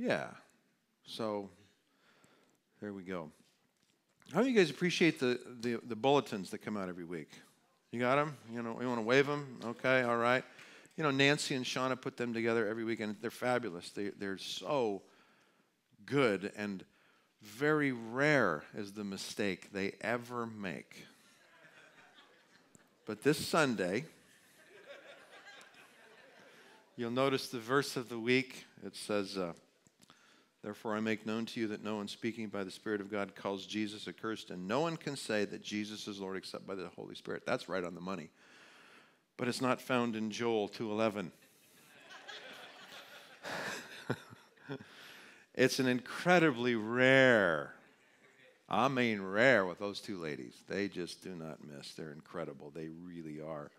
Yeah. So there we go. How do you guys appreciate the, the, the bulletins that come out every week? You got them? You know, you want to wave them? Okay, all right. You know, Nancy and Shauna put them together every week, and they're fabulous. They, they're so good, and very rare is the mistake they ever make. But this Sunday, you'll notice the verse of the week. It says, uh, Therefore, I make known to you that no one speaking by the Spirit of God calls Jesus accursed, and no one can say that Jesus is Lord except by the Holy Spirit. That's right on the money. But it's not found in Joel 2:11. it's an incredibly rare, I mean rare with those two ladies. They just do not miss. They're incredible. They really are.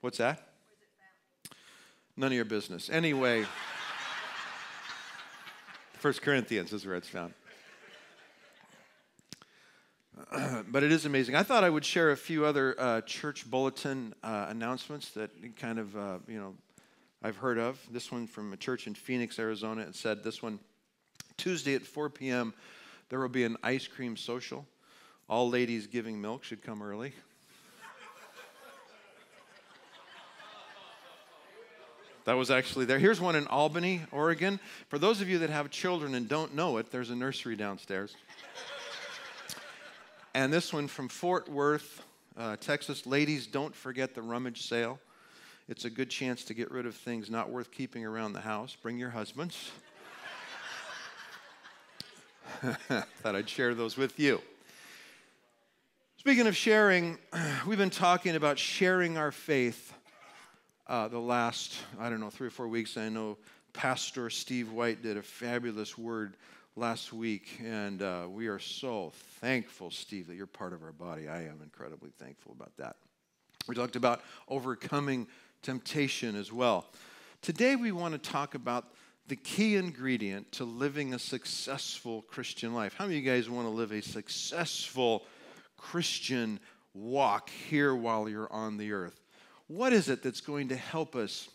What's that? None of your business. Anyway. First Corinthians is where it's found. but it is amazing. I thought I would share a few other uh, church bulletin uh, announcements that kind of, uh, you know, I've heard of. This one from a church in Phoenix, Arizona. It said this one Tuesday at 4 p.m., there will be an ice cream social. All ladies giving milk should come early. That was actually there. Here's one in Albany, Oregon. For those of you that have children and don't know it, there's a nursery downstairs. and this one from Fort Worth, uh, Texas. Ladies, don't forget the rummage sale. It's a good chance to get rid of things not worth keeping around the house. Bring your husbands. Thought I'd share those with you. Speaking of sharing, we've been talking about sharing our faith uh, the last, I don't know, three or four weeks. I know Pastor Steve White did a fabulous word last week, and uh, we are so thankful, Steve, that you're part of our body. I am incredibly thankful about that. We talked about overcoming temptation as well. Today, we want to talk about the key ingredient to living a successful Christian life. How many of you guys want to live a successful Christian walk here while you're on the earth? What is it that's going to help us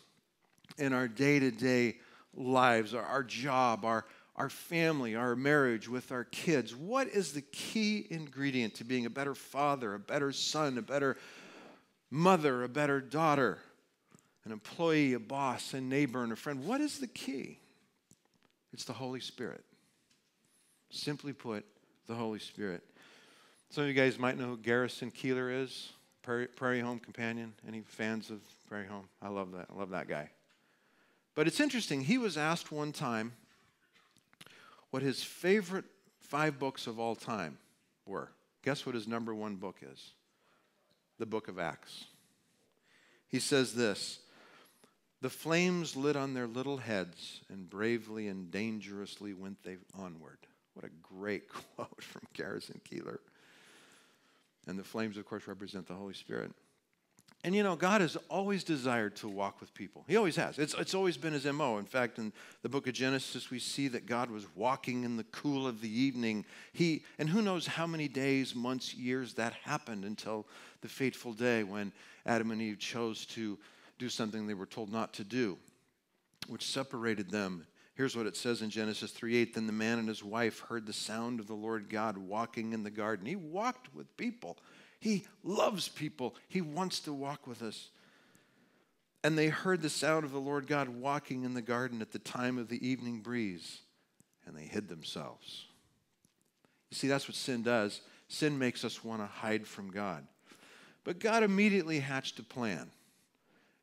in our day to day lives, our, our job, our, our family, our marriage with our kids? What is the key ingredient to being a better father, a better son, a better mother, a better daughter, an employee, a boss, a neighbor, and a friend? What is the key? It's the Holy Spirit. Simply put, the Holy Spirit. Some of you guys might know who Garrison Keillor is. Prairie, Prairie Home Companion. Any fans of Prairie Home? I love that. I love that guy. But it's interesting. He was asked one time what his favorite five books of all time were. Guess what his number one book is? The book of Acts. He says this The flames lit on their little heads, and bravely and dangerously went they onward. What a great quote from Garrison Keillor. And the flames, of course, represent the Holy Spirit. And you know, God has always desired to walk with people. He always has. It's, it's always been his MO. In fact, in the book of Genesis, we see that God was walking in the cool of the evening. He, and who knows how many days, months, years that happened until the fateful day when Adam and Eve chose to do something they were told not to do, which separated them Here's what it says in Genesis 3 8. Then the man and his wife heard the sound of the Lord God walking in the garden. He walked with people, he loves people, he wants to walk with us. And they heard the sound of the Lord God walking in the garden at the time of the evening breeze, and they hid themselves. You see, that's what sin does. Sin makes us want to hide from God. But God immediately hatched a plan.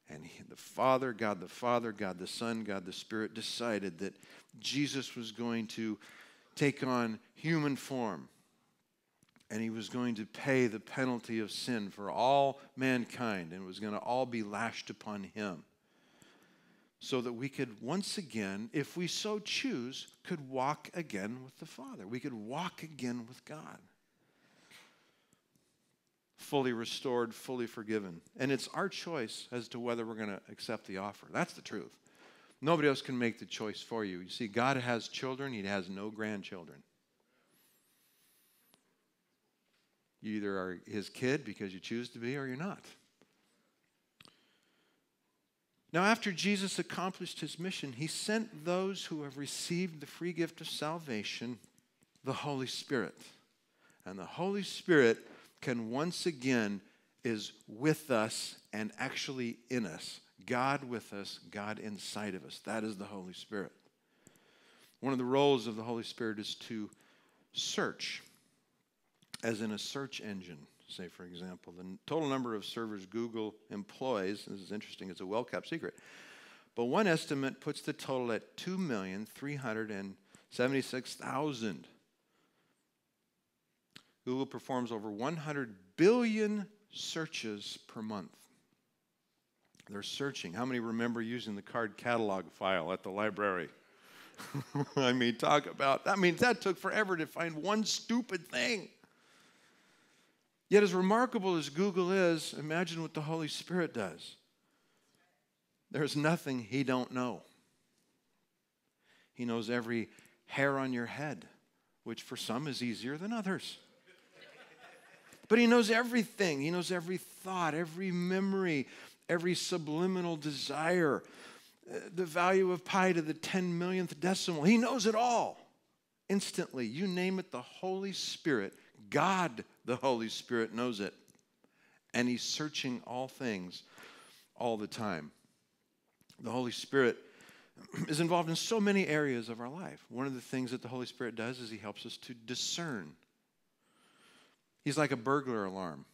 And he, the Father, God the Father, God the Son, God the Spirit decided that Jesus was going to take on human form. And he was going to pay the penalty of sin for all mankind and it was going to all be lashed upon him. So that we could once again if we so choose could walk again with the father. We could walk again with god fully restored, fully forgiven. And it's our choice as to whether we're going to accept the offer. That's the truth. Nobody else can make the choice for you. You see, God has children, He has no grandchildren. You either are His kid because you choose to be or you're not. Now, after Jesus accomplished his mission, he sent those who have received the free gift of salvation the Holy Spirit. And the Holy Spirit can once again is with us and actually in us. God with us, God inside of us. That is the Holy Spirit. One of the roles of the Holy Spirit is to search, as in a search engine, say, for example. The total number of servers Google employs, this is interesting, it's a well kept secret, but one estimate puts the total at 2,376,000. Google performs over 100 billion searches per month. They're searching. How many remember using the card catalog file at the library? I mean, talk about, I mean, that took forever to find one stupid thing. Yet, as remarkable as Google is, imagine what the Holy Spirit does. There's nothing He don't know. He knows every hair on your head, which for some is easier than others. But He knows everything. He knows every thought, every memory, every subliminal desire, uh, the value of pi to the 10 millionth decimal. He knows it all instantly. You name it, the Holy Spirit, God the Holy Spirit knows it. And He's searching all things all the time. The Holy Spirit is involved in so many areas of our life. One of the things that the Holy Spirit does is He helps us to discern. He's like a burglar alarm.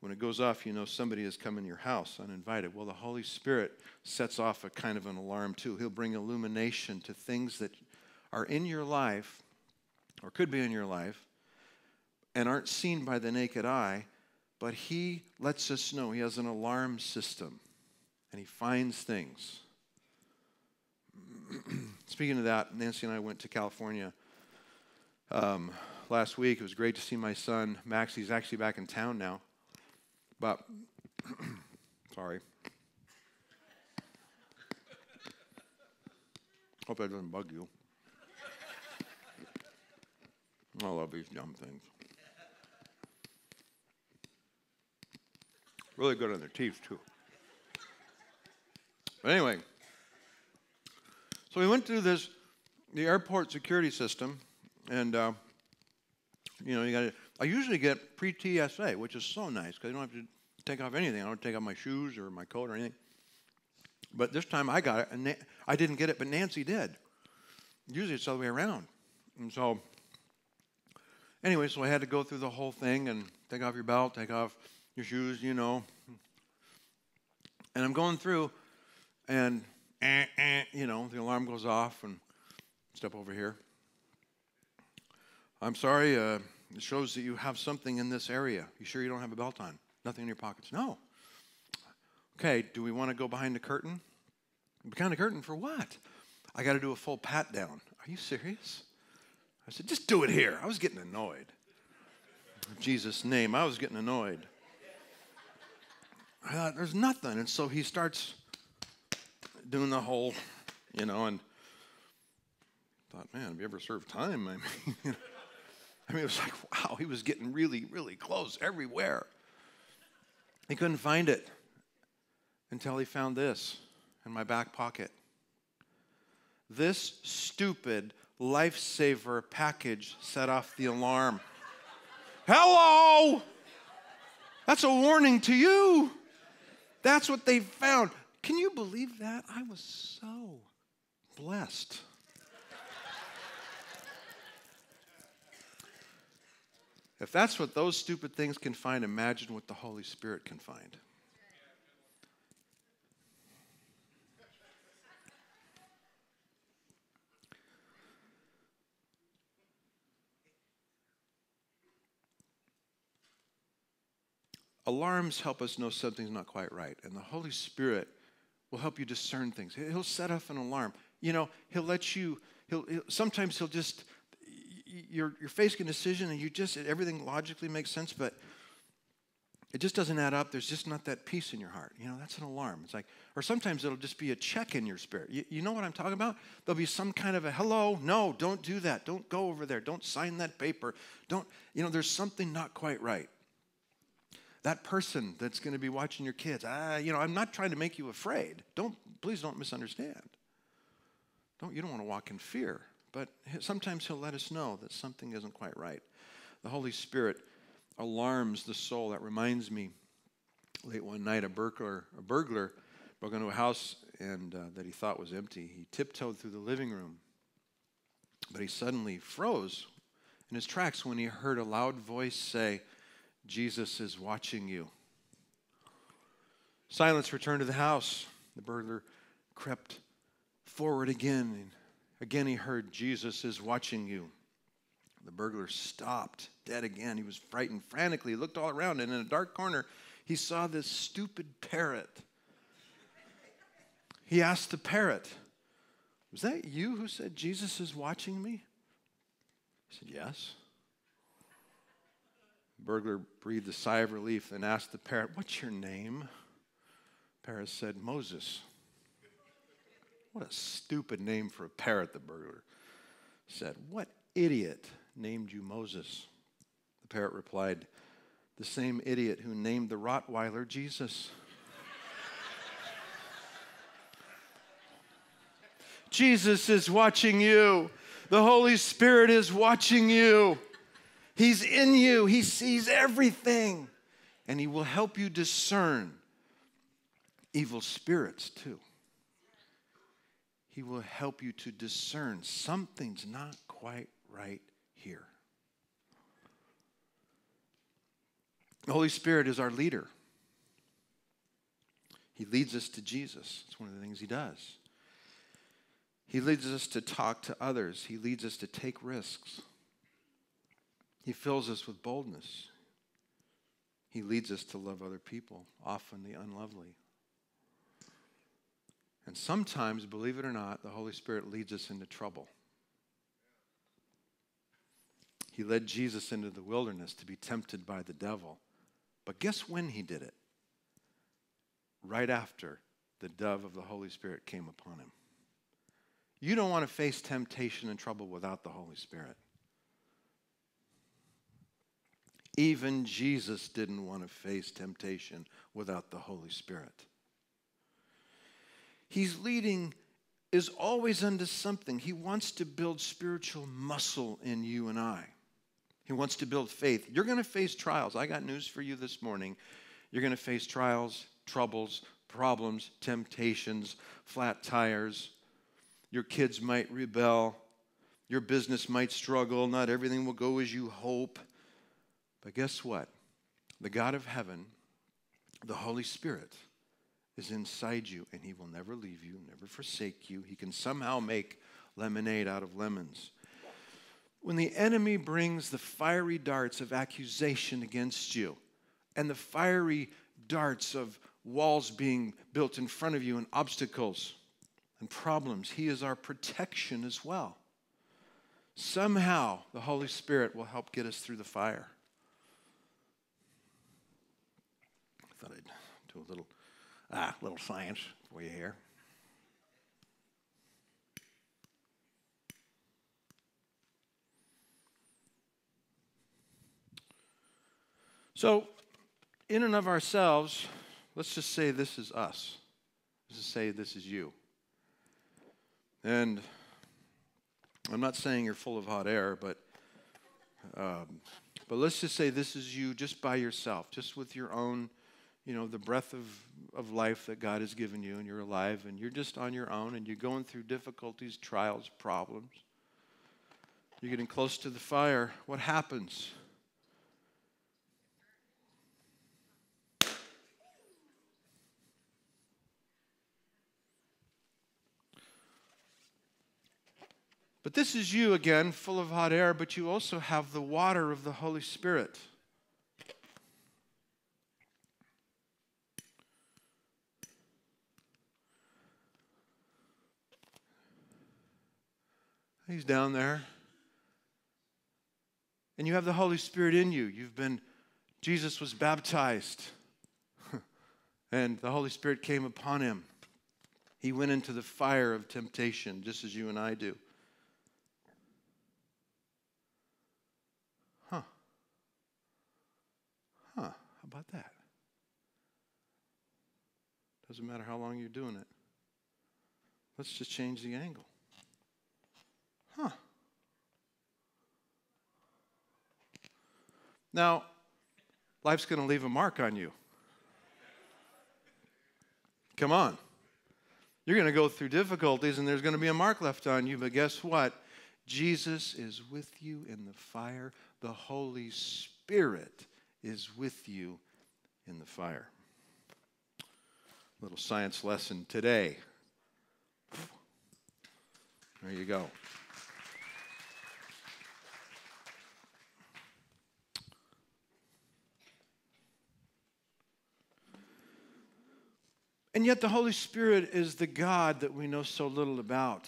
When it goes off, you know somebody has come in your house uninvited. Well, the Holy Spirit sets off a kind of an alarm too. He'll bring illumination to things that are in your life or could be in your life and aren't seen by the naked eye, but He lets us know. He has an alarm system and He finds things. Speaking of that, Nancy and I went to California um, last week. It was great to see my son, Max. He's actually back in town now. But, sorry. Hope that doesn't bug you. I love these dumb things. Really good on their teeth, too. But anyway, so we went through this, the airport security system, and, uh, you know, you got I usually get pre TSA, which is so nice because I don't have to take off anything. I don't take off my shoes or my coat or anything. But this time I got it, and I didn't get it, but Nancy did. Usually it's the other way around. And so, anyway, so I had to go through the whole thing and take off your belt, take off your shoes, you know. And I'm going through, and eh, eh, you know, the alarm goes off, and step over here. I'm sorry, uh, it shows that you have something in this area. You sure you don't have a belt on? Nothing in your pockets? No. Okay, do we want to go behind the curtain? Behind the curtain for what? I got to do a full pat down. Are you serious? I said, just do it here. I was getting annoyed. In Jesus' name, I was getting annoyed. I thought, there's nothing. And so he starts doing the whole, you know, and thought, man, have you ever served time? I mean, I mean, it was like, wow, he was getting really, really close everywhere. He couldn't find it until he found this in my back pocket. This stupid lifesaver package set off the alarm. Hello! That's a warning to you. That's what they found. Can you believe that? I was so blessed. If that's what those stupid things can find, imagine what the Holy Spirit can find. Alarms help us know something's not quite right, and the Holy Spirit will help you discern things. He'll set off an alarm. You know, he'll let you, he'll, he'll sometimes he'll just you're, you're facing a decision and you just, everything logically makes sense, but it just doesn't add up. There's just not that peace in your heart. You know, that's an alarm. It's like, or sometimes it'll just be a check in your spirit. You, you know what I'm talking about? There'll be some kind of a hello, no, don't do that. Don't go over there. Don't sign that paper. Don't, you know, there's something not quite right. that person that's going to be watching your kids. Ah, you know, I'm not trying to make you afraid. Don't please don't misunderstand. Don't you don't want to walk in fear, but sometimes he'll let us know that something isn't quite right. The Holy Spirit alarms the soul. That reminds me, late one night, a burglar, a burglar broke into a house and uh, that he thought was empty. He tiptoed through the living room, but he suddenly froze in his tracks when he heard a loud voice say, Jesus is watching you. Silence returned to the house. The burglar crept forward again. Again, he heard, Jesus is watching you. The burglar stopped dead again. He was frightened frantically. He looked all around, and in a dark corner, he saw this stupid parrot. He asked the parrot, Was that you who said, Jesus is watching me? He said, Yes. The burglar breathed a sigh of relief and asked the parrot, What's your name? The parrot said, Moses. What a stupid name for a parrot, the burglar said. What idiot named you Moses? The parrot replied, The same idiot who named the Rottweiler Jesus. Jesus is watching you. The Holy Spirit is watching you. He's in you, He sees everything, and He will help you discern evil spirits too. He will help you to discern something's not quite right here. The Holy Spirit is our leader. He leads us to Jesus. It's one of the things he does. He leads us to talk to others. He leads us to take risks. He fills us with boldness. He leads us to love other people, often the unlovely. And sometimes, believe it or not, the Holy Spirit leads us into trouble. He led Jesus into the wilderness to be tempted by the devil. But guess when he did it? Right after the dove of the Holy Spirit came upon him. You don't want to face temptation and trouble without the Holy Spirit. Even Jesus didn't want to face temptation without the Holy Spirit. He's leading is always into something. He wants to build spiritual muscle in you and I. He wants to build faith. You're going to face trials. I got news for you this morning. You're going to face trials, troubles, problems, temptations, flat tires. Your kids might rebel. Your business might struggle. Not everything will go as you hope. But guess what? The God of heaven, the Holy Spirit, is inside you, and He will never leave you, never forsake you. He can somehow make lemonade out of lemons. When the enemy brings the fiery darts of accusation against you and the fiery darts of walls being built in front of you and obstacles and problems, He is our protection as well. Somehow the Holy Spirit will help get us through the fire. I thought I'd do a little, ah, little science for you here. So, in and of ourselves, let's just say this is us. Let's just say this is you. And I'm not saying you're full of hot air, but um, but let's just say this is you just by yourself, just with your own, you know, the breath of, of life that God has given you, and you're alive, and you're just on your own, and you're going through difficulties, trials, problems. You're getting close to the fire. What happens? But this is you again, full of hot air, but you also have the water of the Holy Spirit. He's down there. And you have the Holy Spirit in you. You've been, Jesus was baptized, and the Holy Spirit came upon him. He went into the fire of temptation, just as you and I do. Huh. Huh. How about that? Doesn't matter how long you're doing it. Let's just change the angle. Huh. Now, life's going to leave a mark on you. Come on. You're going to go through difficulties and there's going to be a mark left on you, but guess what? Jesus is with you in the fire. The Holy Spirit is with you in the fire. Little science lesson today. There you go. And yet, the Holy Spirit is the God that we know so little about.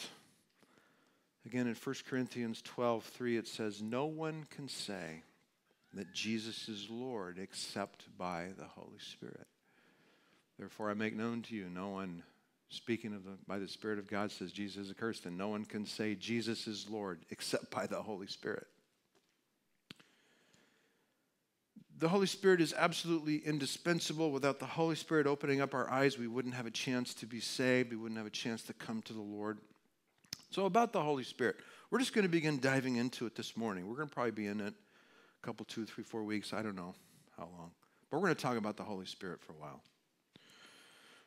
Again, in 1 Corinthians 12 3, it says, No one can say that Jesus is Lord except by the Holy Spirit. Therefore, I make known to you, no one speaking of the, by the Spirit of God says Jesus is accursed, and no one can say Jesus is Lord except by the Holy Spirit. The Holy Spirit is absolutely indispensable. Without the Holy Spirit opening up our eyes, we wouldn't have a chance to be saved. We wouldn't have a chance to come to the Lord. So, about the Holy Spirit, we're just going to begin diving into it this morning. We're going to probably be in it a couple, two, three, four weeks. I don't know how long. But we're going to talk about the Holy Spirit for a while.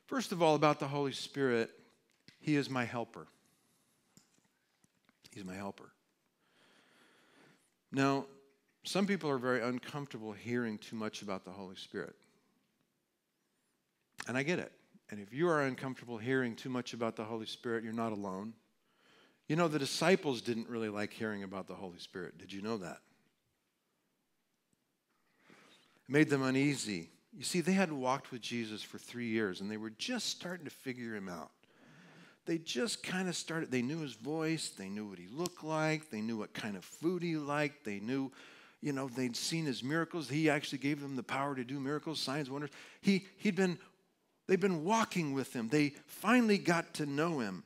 First of all, about the Holy Spirit, He is my helper. He's my helper. Now, some people are very uncomfortable hearing too much about the Holy Spirit. And I get it. And if you are uncomfortable hearing too much about the Holy Spirit, you're not alone. You know, the disciples didn't really like hearing about the Holy Spirit. Did you know that? It made them uneasy. You see, they had walked with Jesus for three years and they were just starting to figure him out. They just kind of started, they knew his voice, they knew what he looked like, they knew what kind of food he liked, they knew, you know, they'd seen his miracles. He actually gave them the power to do miracles, signs, wonders. He, he'd been, they'd been walking with him. They finally got to know him.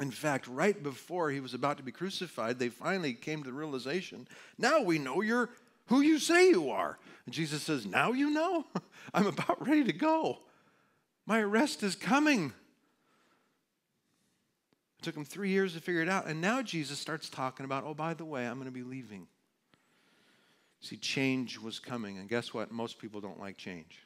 In fact, right before he was about to be crucified, they finally came to the realization now we know you're who you say you are. And Jesus says, Now you know? I'm about ready to go. My arrest is coming. It took him three years to figure it out. And now Jesus starts talking about, oh, by the way, I'm going to be leaving. See, change was coming. And guess what? Most people don't like change.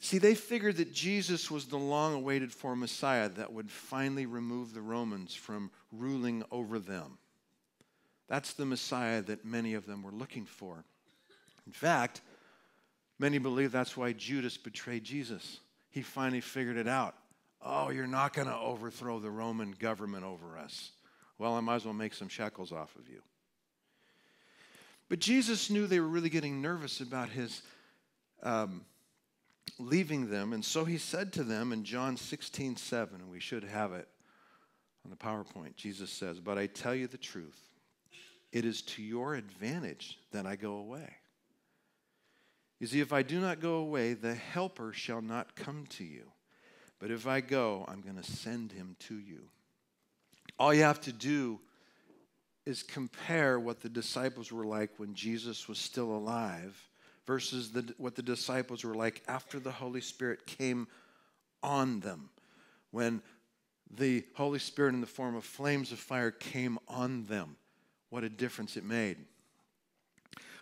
See, they figured that Jesus was the long awaited for Messiah that would finally remove the Romans from ruling over them. That's the Messiah that many of them were looking for. In fact, many believe that's why Judas betrayed Jesus. He finally figured it out. Oh, you're not going to overthrow the Roman government over us. Well, I might as well make some shekels off of you. But Jesus knew they were really getting nervous about his um, leaving them. And so he said to them in John 16, 7, and we should have it on the PowerPoint, Jesus says, But I tell you the truth, it is to your advantage that I go away. You see, if I do not go away, the Helper shall not come to you. But if I go, I'm going to send him to you. All you have to do is compare what the disciples were like when Jesus was still alive versus the, what the disciples were like after the Holy Spirit came on them. When the Holy Spirit, in the form of flames of fire, came on them. What a difference it made.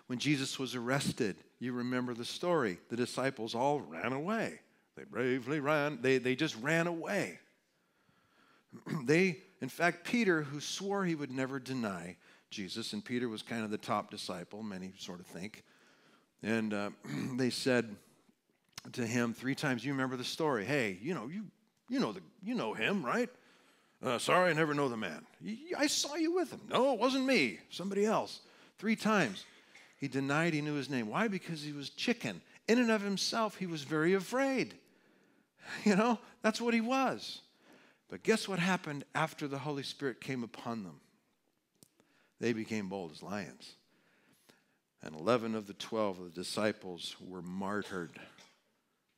When Jesus was arrested, you remember the story. The disciples all ran away. They bravely ran, they, they just ran away. they, in fact, Peter, who swore he would never deny Jesus, and Peter was kind of the top disciple, many sort of think, and uh, they said to him three times, You remember the story? Hey, you know, you, you, know, the, you know him, right? Uh, sorry, I never know the man. I saw you with him. No, it wasn't me, somebody else. Three times. He denied he knew his name. Why? Because he was chicken. In and of himself, he was very afraid. You know, that's what he was. But guess what happened after the Holy Spirit came upon them? They became bold as lions and 11 of the 12 of the disciples were martyred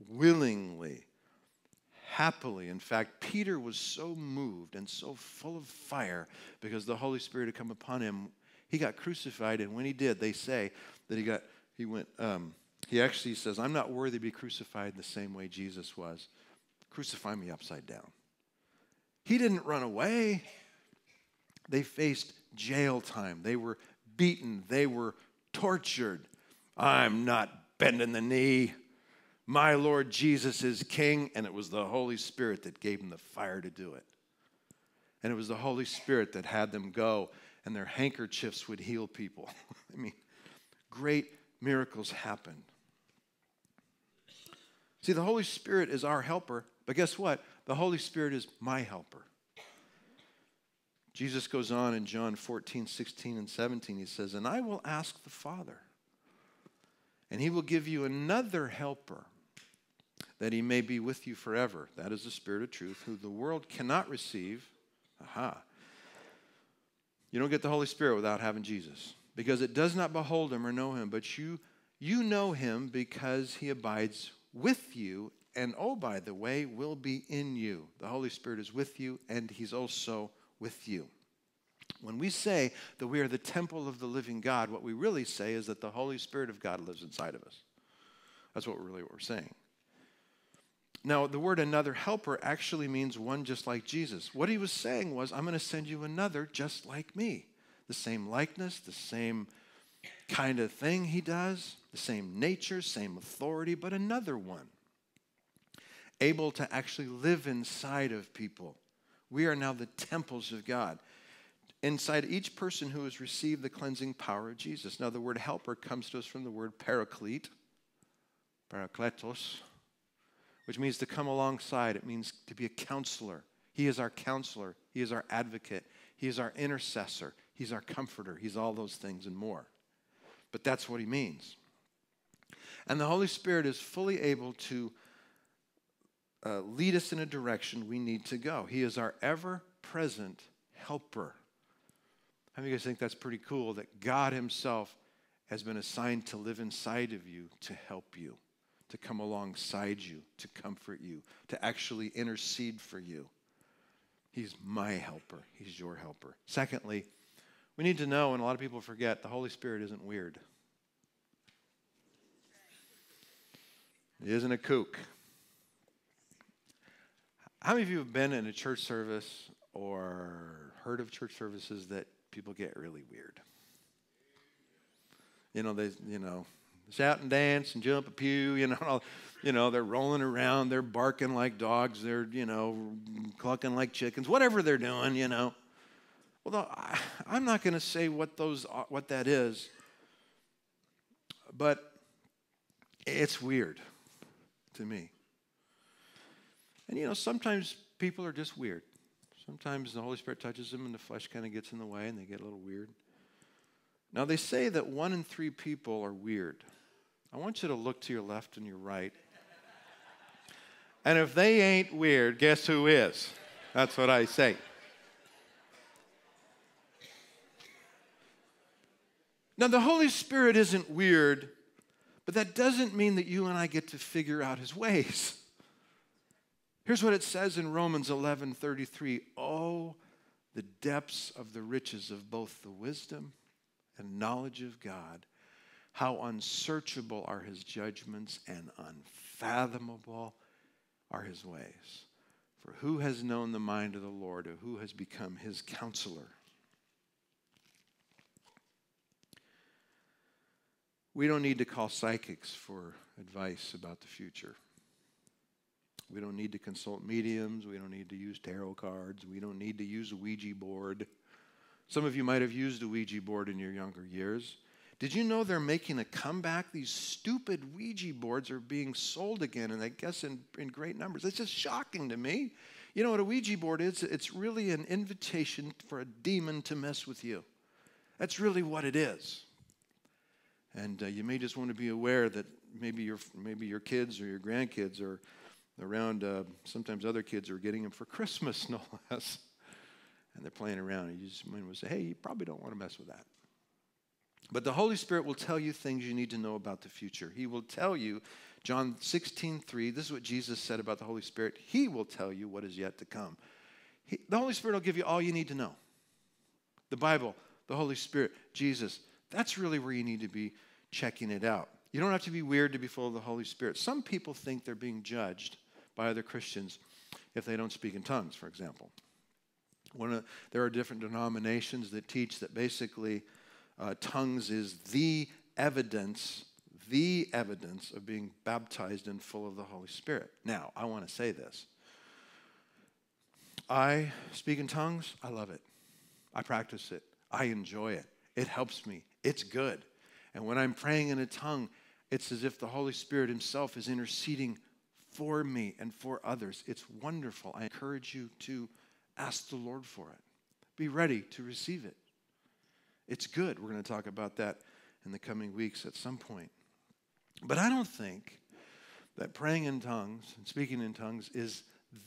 willingly, happily. In fact, Peter was so moved and so full of fire because the Holy Spirit had come upon him. He got crucified, and when he did, they say that he got, he went, um, he actually says, I'm not worthy to be crucified the same way Jesus was. Crucify me upside down. He didn't run away. They faced jail time. They were beaten. They were tortured. I'm not bending the knee. My Lord Jesus is King, and it was the Holy Spirit that gave him the fire to do it. And it was the Holy Spirit that had them go, and their handkerchiefs would heal people. I mean, great miracles happened. See, the Holy Spirit is our helper, but guess what? The Holy Spirit is my helper. Jesus goes on in John 14, 16, and 17. He says, And I will ask the Father, and he will give you another helper, that he may be with you forever. That is the Spirit of truth, who the world cannot receive. Aha. You don't get the Holy Spirit without having Jesus, because it does not behold him or know him, but you, you know him because he abides with you, and oh, by the way, will be in you. The Holy Spirit is with you, and he's also with you. When we say that we are the temple of the living God, what we really say is that the Holy Spirit of God lives inside of us. That's what really what we're saying. Now, the word another helper actually means one just like Jesus. What he was saying was, I'm going to send you another just like me. The same likeness, the same kind of thing he does, the same nature, same authority, but another one. Able to actually live inside of people we are now the temples of God. Inside each person who has received the cleansing power of Jesus. Now, the word helper comes to us from the word paraclete, parakletos, which means to come alongside. It means to be a counselor. He is our counselor, He is our advocate, He is our intercessor, He's our comforter, He's all those things and more. But that's what He means. And the Holy Spirit is fully able to uh, lead us in a direction we need to go. He is our ever present helper. How many of you guys think that's pretty cool that God Himself has been assigned to live inside of you to help you, to come alongside you, to comfort you, to actually intercede for you? He's my helper, He's your helper. Secondly, we need to know, and a lot of people forget, the Holy Spirit isn't weird. He isn't a kook. How many of you have been in a church service or heard of church services that people get really weird? You know, they, you know, shout and dance and jump a pew, you know, you know, they're rolling around, they're barking like dogs, they're, you know, clucking like chickens, whatever they're doing, you know. Well, I'm not going to say what those, what that is, but it's weird to me. And you know, sometimes people are just weird. Sometimes the Holy Spirit touches them and the flesh kind of gets in the way and they get a little weird. Now, they say that one in three people are weird. I want you to look to your left and your right. And if they ain't weird, guess who is? That's what I say. Now, the Holy Spirit isn't weird, but that doesn't mean that you and I get to figure out his ways. Here's what it says in Romans 11 33. Oh, the depths of the riches of both the wisdom and knowledge of God. How unsearchable are his judgments and unfathomable are his ways. For who has known the mind of the Lord, or who has become his counselor? We don't need to call psychics for advice about the future. We don't need to consult mediums. We don't need to use tarot cards. We don't need to use a Ouija board. Some of you might have used a Ouija board in your younger years. Did you know they're making a comeback? These stupid Ouija boards are being sold again, and I guess in, in great numbers. It's just shocking to me. You know what a Ouija board is? It's really an invitation for a demon to mess with you. That's really what it is. And uh, you may just want to be aware that maybe your, maybe your kids or your grandkids are around. Uh, sometimes other kids are getting them for Christmas, no less. And they're playing around. And you just might say, hey, you probably don't want to mess with that. But the Holy Spirit will tell you things you need to know about the future. He will tell you, John 16, 3, this is what Jesus said about the Holy Spirit. He will tell you what is yet to come. He, the Holy Spirit will give you all you need to know. The Bible, the Holy Spirit, Jesus, that's really where you need to be checking it out. You don't have to be weird to be full of the Holy Spirit. Some people think they're being judged by other Christians if they don't speak in tongues, for example. Of, there are different denominations that teach that basically uh, tongues is the evidence, the evidence of being baptized and full of the Holy Spirit. Now, I want to say this. I speak in tongues, I love it. I practice it. I enjoy it. It helps me. It's good. And when I'm praying in a tongue, it's as if the Holy Spirit Himself is interceding for me and for others. It's wonderful. I encourage you to ask the Lord for it. Be ready to receive it. It's good. We're going to talk about that in the coming weeks at some point. But I don't think that praying in tongues and speaking in tongues is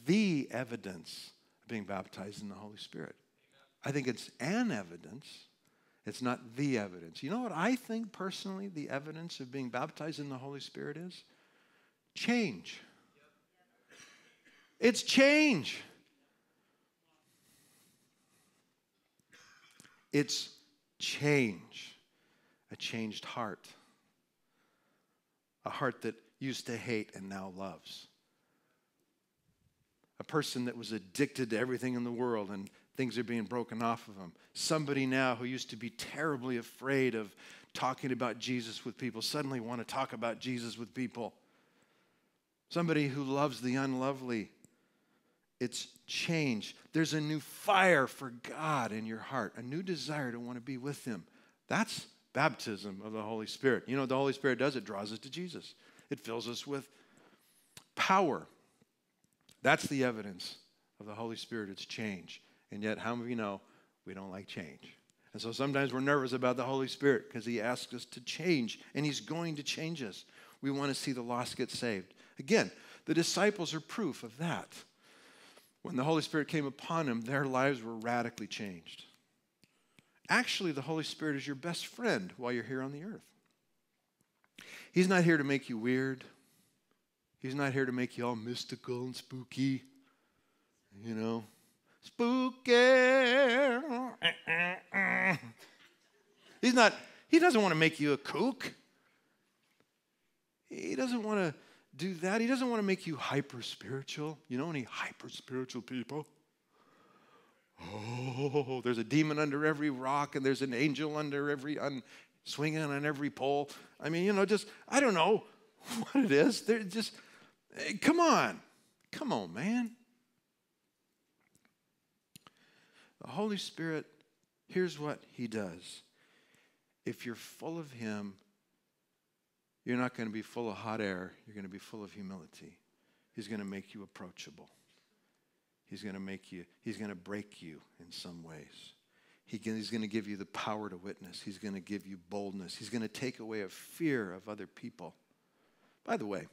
the evidence of being baptized in the Holy Spirit. I think it's an evidence. It's not the evidence. You know what I think personally the evidence of being baptized in the Holy Spirit is? Change. It's change. It's change. A changed heart. A heart that used to hate and now loves. A person that was addicted to everything in the world and things are being broken off of them. Somebody now who used to be terribly afraid of talking about Jesus with people suddenly want to talk about Jesus with people. Somebody who loves the unlovely. It's change. There's a new fire for God in your heart, a new desire to want to be with Him. That's baptism of the Holy Spirit. You know what the Holy Spirit does? It draws us to Jesus, it fills us with power. That's the evidence of the Holy Spirit. It's change. And yet, how many of you know we don't like change? And so sometimes we're nervous about the Holy Spirit because He asks us to change, and He's going to change us. We want to see the lost get saved. Again, the disciples are proof of that. When the Holy Spirit came upon them, their lives were radically changed. Actually, the Holy Spirit is your best friend while you're here on the earth. He's not here to make you weird. He's not here to make you all mystical and spooky. You know, spooky. He's not, he doesn't want to make you a kook. He doesn't want to do that. He doesn't want to make you hyper spiritual. You know any hyper spiritual people? Oh, there's a demon under every rock and there's an angel under every, un, swinging on every pole. I mean, you know, just, I don't know what it is. They're just, hey, come on. Come on, man. The Holy Spirit, here's what He does. If you're full of Him, you're not going to be full of hot air. You're going to be full of humility. He's going to make you approachable. He's going to make you, He's going to break you in some ways. He can, he's going to give you the power to witness. He's going to give you boldness. He's going to take away a fear of other people. By the way,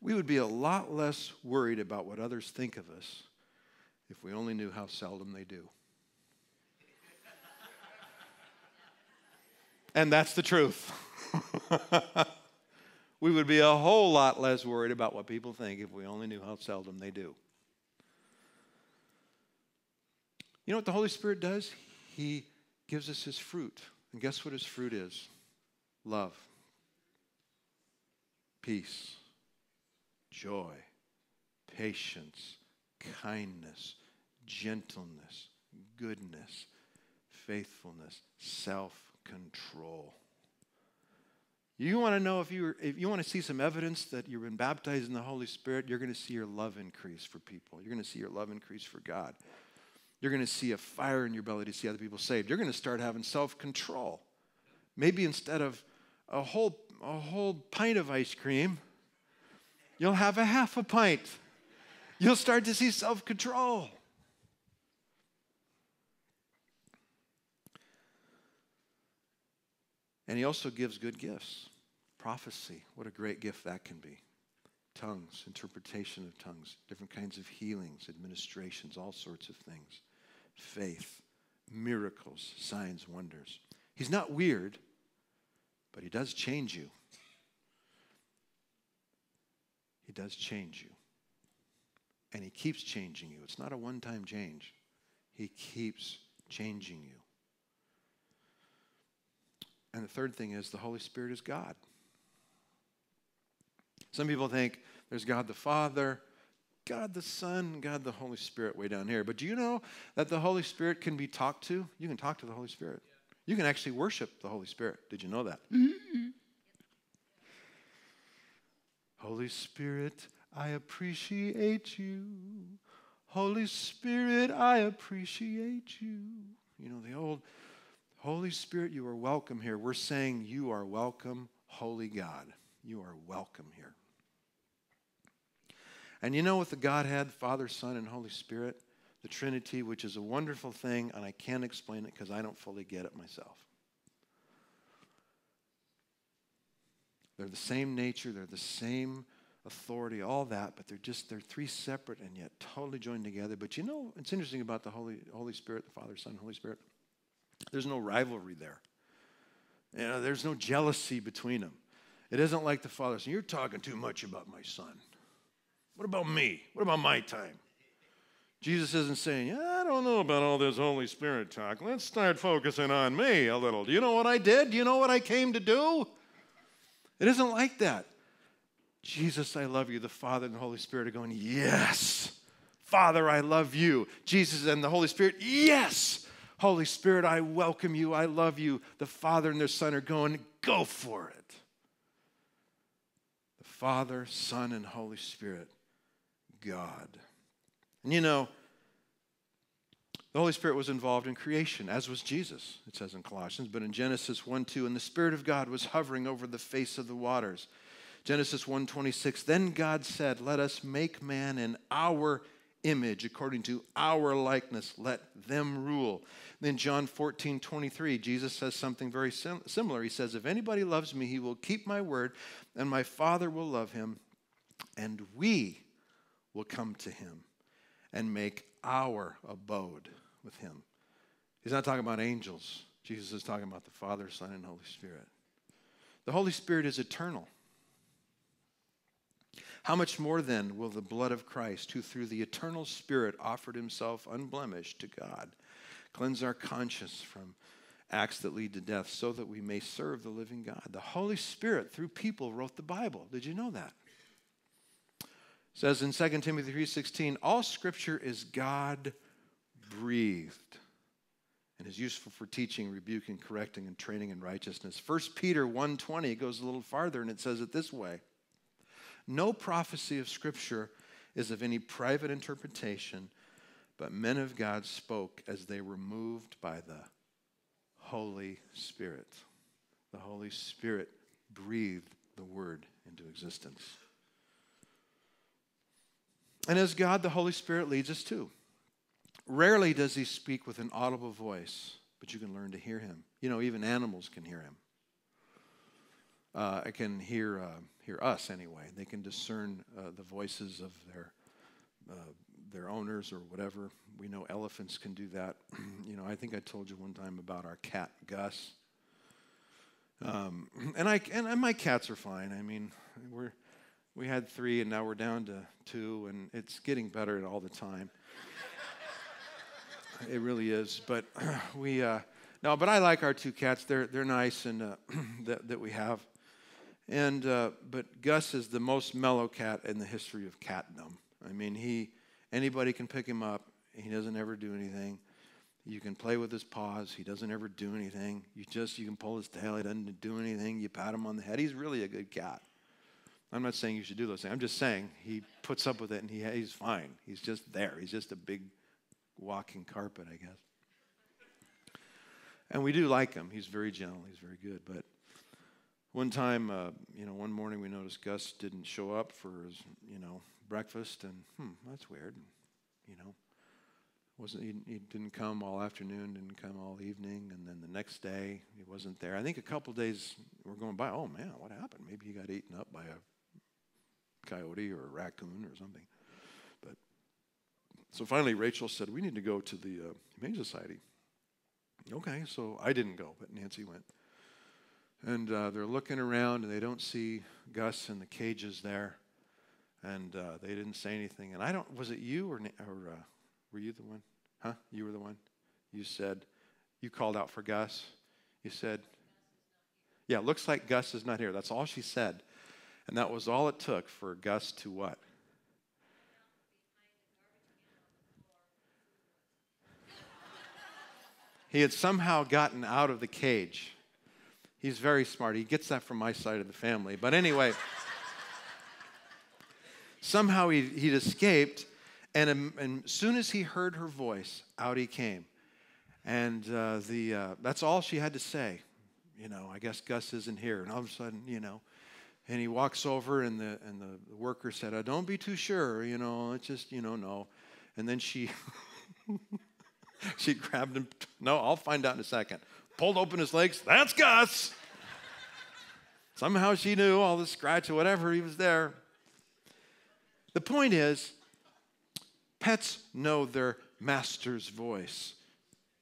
we would be a lot less worried about what others think of us if we only knew how seldom they do. And that's the truth. we would be a whole lot less worried about what people think if we only knew how seldom they do. You know what the Holy Spirit does? He gives us his fruit. And guess what his fruit is? Love, peace, joy, patience, kindness, gentleness, goodness, faithfulness, self control. You want to know if you if you want to see some evidence that you've been baptized in the Holy Spirit, you're going to see your love increase for people. You're going to see your love increase for God. You're going to see a fire in your belly to see other people saved. You're going to start having self-control. Maybe instead of a whole a whole pint of ice cream, you'll have a half a pint. You'll start to see self-control. And he also gives good gifts. Prophecy, what a great gift that can be. Tongues, interpretation of tongues, different kinds of healings, administrations, all sorts of things. Faith, miracles, signs, wonders. He's not weird, but he does change you. He does change you. And he keeps changing you. It's not a one time change, he keeps changing you. And the third thing is the Holy Spirit is God. Some people think there's God the Father, God the Son, God the Holy Spirit way down here. But do you know that the Holy Spirit can be talked to? You can talk to the Holy Spirit. You can actually worship the Holy Spirit. Did you know that? Mm-hmm. Holy Spirit, I appreciate you. Holy Spirit, I appreciate you. You know, the old Holy Spirit, you are welcome here. We're saying you are welcome, Holy God. You are welcome here. And you know, with the Godhead, Father, Son, and Holy Spirit, the Trinity, which is a wonderful thing, and I can't explain it because I don't fully get it myself. They're the same nature, they're the same authority, all that, but they're just they're three separate and yet totally joined together. But you know, it's interesting about the Holy Holy Spirit, the Father, Son, Holy Spirit. There's no rivalry there. You know, there's no jealousy between them. It isn't like the Father saying, You're talking too much about my son. What about me? What about my time? Jesus isn't saying, yeah, I don't know about all this Holy Spirit talk. Let's start focusing on me a little. Do you know what I did? Do you know what I came to do? It isn't like that. Jesus, I love you. The Father and the Holy Spirit are going, Yes. Father, I love you. Jesus and the Holy Spirit, Yes. Holy Spirit, I welcome you. I love you. The Father and the Son are going, Go for it. The Father, Son, and Holy Spirit God. And you know, the Holy Spirit was involved in creation, as was Jesus, it says in Colossians. But in Genesis 1 2, and the Spirit of God was hovering over the face of the waters. Genesis 1 26, then God said, Let us make man in our image, according to our likeness. Let them rule. Then John 14 23, Jesus says something very sim- similar. He says, If anybody loves me, he will keep my word, and my Father will love him, and we will come to him and make our abode with him. He's not talking about angels. Jesus is talking about the Father, Son, and Holy Spirit. The Holy Spirit is eternal. How much more then will the blood of Christ, who through the eternal Spirit offered himself unblemished to God, cleanse our conscience from acts that lead to death so that we may serve the living God? The Holy Spirit, through people, wrote the Bible. Did you know that? says in 2 Timothy 3:16, all scripture is God breathed and is useful for teaching, rebuking, correcting, and training in righteousness. 1 Peter 1:20 goes a little farther and it says it this way. No prophecy of scripture is of any private interpretation, but men of God spoke as they were moved by the Holy Spirit. The Holy Spirit breathed the word into existence. And as God, the Holy Spirit leads us too. Rarely does he speak with an audible voice, but you can learn to hear him. You know, even animals can hear him. Uh, I can hear, uh, hear us anyway. They can discern uh, the voices of their, uh, their owners or whatever. We know elephants can do that. you know, I think I told you one time about our cat, Gus. Um, and, I, and, and my cats are fine. I mean, we're, we had three, and now we're down to two, and it's getting better all the time. it really is. But we, uh, no, but I like our two cats. They're they're nice, and uh, that that we have. And uh, but Gus is the most mellow cat in the history of catdom. I mean, he anybody can pick him up. He doesn't ever do anything. You can play with his paws. He doesn't ever do anything. You just you can pull his tail. He doesn't do anything. You pat him on the head. He's really a good cat. I'm not saying you should do those things. I'm just saying he puts up with it and he, he's fine. He's just there. He's just a big walking carpet, I guess. And we do like him. He's very gentle. He's very good. But one time, uh, you know, one morning we noticed Gus didn't show up for his, you know, breakfast, and hmm, that's weird. You know, wasn't he, he didn't come all afternoon, didn't come all evening, and then the next day he wasn't there. I think a couple days were going by. Oh man, what happened? Maybe he got eaten up by a coyote or a raccoon or something. But so finally, Rachel said, "We need to go to the uh, Humane Society." Okay, so I didn't go, but Nancy went. And uh, they're looking around and they don't see Gus in the cages there, and uh, they didn't say anything. And I don't. Was it you or or uh, were you the one? Huh? You were the one. You said, You called out for Gus. You said, Yeah, looks like Gus is not here. That's all she said. And that was all it took for Gus to what? He had somehow gotten out of the cage. He's very smart. He gets that from my side of the family. But anyway, somehow he, he'd escaped. And, um, and as soon as he heard her voice, out he came. And uh, the, uh, that's all she had to say. You know, I guess Gus isn't here. And all of a sudden, you know, and he walks over, and the, and the worker said, oh, Don't be too sure. You know, it's just, you know, no. And then she. she grabbed him. No, I'll find out in a second. Pulled open his legs. That's Gus. Somehow she knew all the scratch or whatever, he was there. The point is, pets know their master's voice.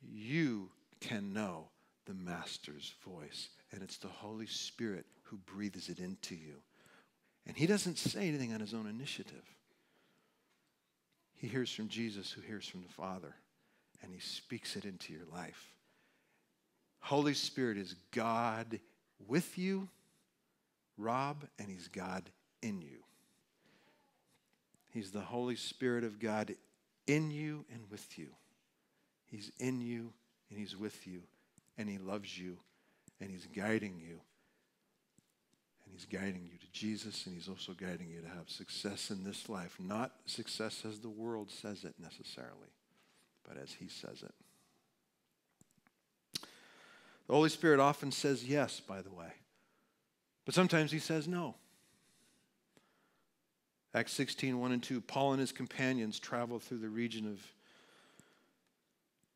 You can know the master's voice, and it's the Holy Spirit who breathes it into you. And he doesn't say anything on his own initiative. He hears from Jesus, who hears from the Father and He speaks it into your life. Holy Spirit is God with you, Rob, and He's God in you. He's the Holy Spirit of God in you and with you. He's in you and He's with you, and He loves you, and He's guiding you. And He's guiding you to Jesus, and He's also guiding you to have success in this life. Not success as the world says it necessarily, but as He says it. The Holy Spirit often says yes, by the way, but sometimes He says no. Acts 16, 1 and 2. Paul and his companions traveled through the region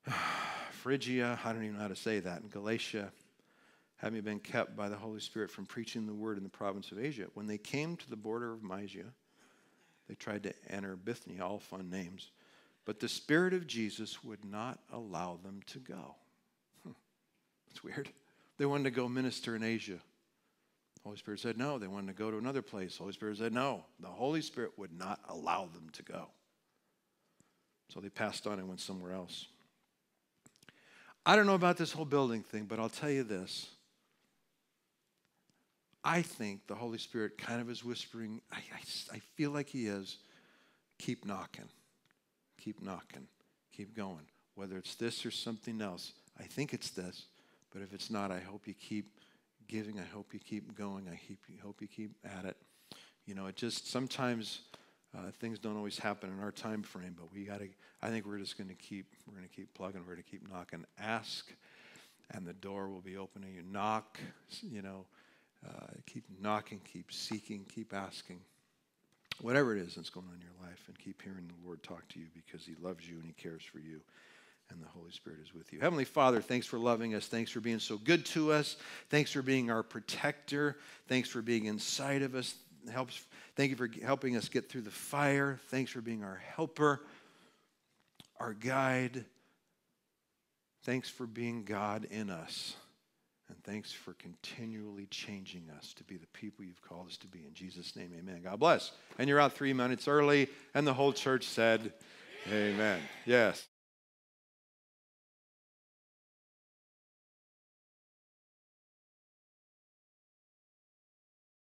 of Phrygia, I don't even know how to say that, in Galatia, having been kept by the Holy Spirit from preaching the word in the province of Asia. When they came to the border of Mysia, they tried to enter Bithynia, all fun names. But the Spirit of Jesus would not allow them to go. That's weird. They wanted to go minister in Asia. The Holy Spirit said no. They wanted to go to another place. The Holy Spirit said no. The Holy Spirit would not allow them to go. So they passed on and went somewhere else. I don't know about this whole building thing, but I'll tell you this. I think the Holy Spirit kind of is whispering, I, I, I feel like He is, keep knocking. Keep knocking. Keep going. Whether it's this or something else. I think it's this, but if it's not, I hope you keep giving. I hope you keep going. I hope you keep at it. You know, it just sometimes uh, things don't always happen in our time frame, but we got to. I think we're just going to keep. We're going to keep plugging. We're going to keep knocking. Ask, and the door will be open opening. You knock. You know, uh, keep knocking. Keep seeking. Keep asking whatever it is that's going on in your life, and keep hearing the Lord talk to you because He loves you and He cares for you. And the Holy Spirit is with you. Heavenly Father, thanks for loving us. Thanks for being so good to us. Thanks for being our protector. Thanks for being inside of us. Helps, thank you for helping us get through the fire. Thanks for being our helper, our guide. Thanks for being God in us. And thanks for continually changing us to be the people you've called us to be. In Jesus' name, amen. God bless. And you're out three minutes early, and the whole church said, Amen. Yes.